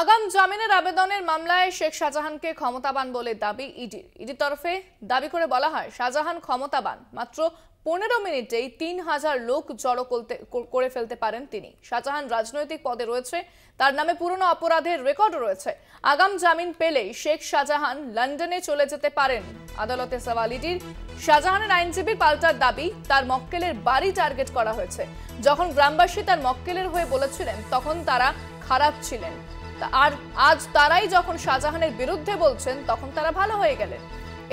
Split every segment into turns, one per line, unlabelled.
আগাম জামিনের আবেদনের মামলায় শেখ শাহজাহানকে ক্ষমতাবান বলে দাবি ইডির ইডির তরফে দাবি করে বলা হয়, শাহজাহান ক্ষমতাবান, মাত্র পনেরো মিনিটেই তিন হাজার লোক জড়ো করতে, করে ফেলতে পারেন তিনি। শাহজাহান রাজনৈতিক পদে রয়েছে, তার নামে পুরনো অপরাধের রেকর্ড রয়েছে। আগাম জামিন পেলেই শেখ শাহজাহান লন্ডনে চলে যেতে পারেন। আদালতে সওয়াল ইডির। শাহজাহানের আইনজীবীর পাল্টার দাবি, তার মক্কেলের বাড়ি টার্গেট করা হয়েছে। যখন গ্রামবাসী তার মক্কেলের হয়ে বলেছিলেন, তখন তারা খারাপ ছিলেন। আর আজ তারাই যখন শাহজাহানের বিরুদ্ধে বলছেন, তখন তারা ভালো হয়ে গেলেন।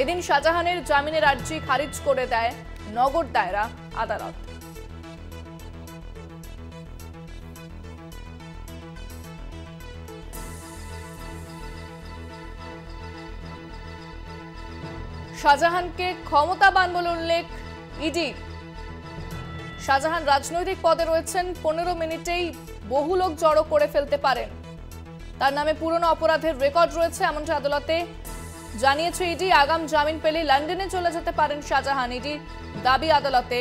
এদিন শাহজাহানের জামিনের আর্জি খারিজ করে দেয় নগর দায়রা আদালত। শাহজাহানকে ক্ষমতাবান বলে উল্লেখ ইডির শাহজাহান রাজনৈতিক পদে রয়েছেন, পনেরো মিনিটেই বহু লোক জড়ো করে ফেলতে পারেন। তার নামে পুরনো অপরাধের রেকর্ড রয়েছে, এমনটা আদালতে জানিয়েছে ইডি। আগাম জামিন পেলে লন্ডনে চলে যেতে পারেন শাহজাহান। ইডির দাবি আদালতে।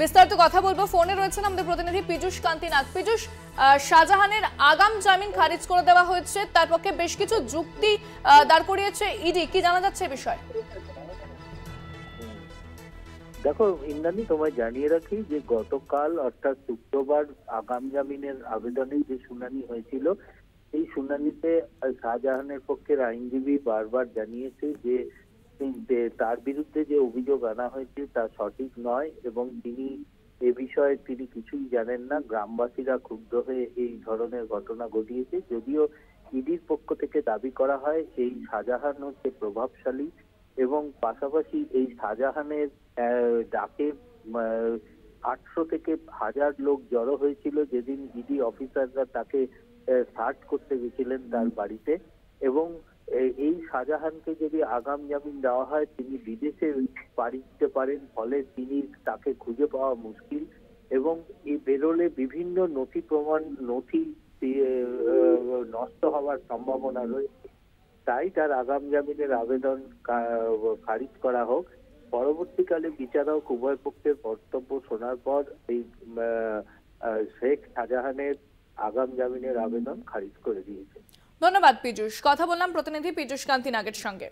বিস্তারিত কথা বলব। ফোনে রয়েছেন আমাদের প্রতিনিধি পীযুষ কান্তি নাথ পীযুষ শাহজাহানের আগাম জামিন খারিজ করে দেওয়া হয়েছে, তার পক্ষে বেশ কিছু যুক্তি দাঁড় করিয়েছে ইডি। কি জানা যাচ্ছে বিষয়ে?
দেখো, ইন্দ্রাণী, তোমায় জানিয়ে রাখি যে গতকাল, অর্থাৎ শুক্রবার, আগাম জামিনের আবেদনে যে শুনানি হয়েছিল এই শুনানিতে শাহজাহানের পক্ষের আইনজীবী বারবার জানিয়েছে যে যে তার বিরুদ্ধে যে অভিযোগ আনা হয়েছে তা সঠিক নয় এবং তিনি এ বিষয়ে তিনি কিছুই জানেন না। গ্রামবাসীরা ক্ষুব্ধ হয়ে এই ধরনের ঘটনা ঘটিয়েছে। যদিও ইডির পক্ষ থেকে দাবি করা হয় এই শাহজাহান হচ্ছে প্রভাবশালী। এবং পাশাপাশি এই শাহজাহানের ডাকে আটশো থেকে হাজার লোক জড়ো হয়েছিল যেদিন ইডি অফিসাররা তাকে সার্চ করতে গেছিলেন তার বাড়িতে। এবং এই শাহজাহানকে যদি আগাম জামিন দেওয়া হয় তিনি বিদেশে পাড়ি দিতে পারেন ফলে তিনি তাকে খুঁজে পাওয়া মুশকিল। এবং এই বেরোলে বিভিন্ন নথি প্রমাণ নথি নষ্ট হওয়ার সম্ভাবনা রয়েছে। তাই তার আগাম জামিনের আবেদন খারিজ করা হোক। পরবর্তীকালে বিচারক উভয় পক্ষের বক্তব্য শোনার পর এই শেখ শাহজাহানের আগাম জামিনের আবেদন খারিজ করে দিয়েছে।
ধন্যবাদ, পীযুষ। কথা বললাম প্রতিনিধি পীযুষ কান্তি নাগের সঙ্গে।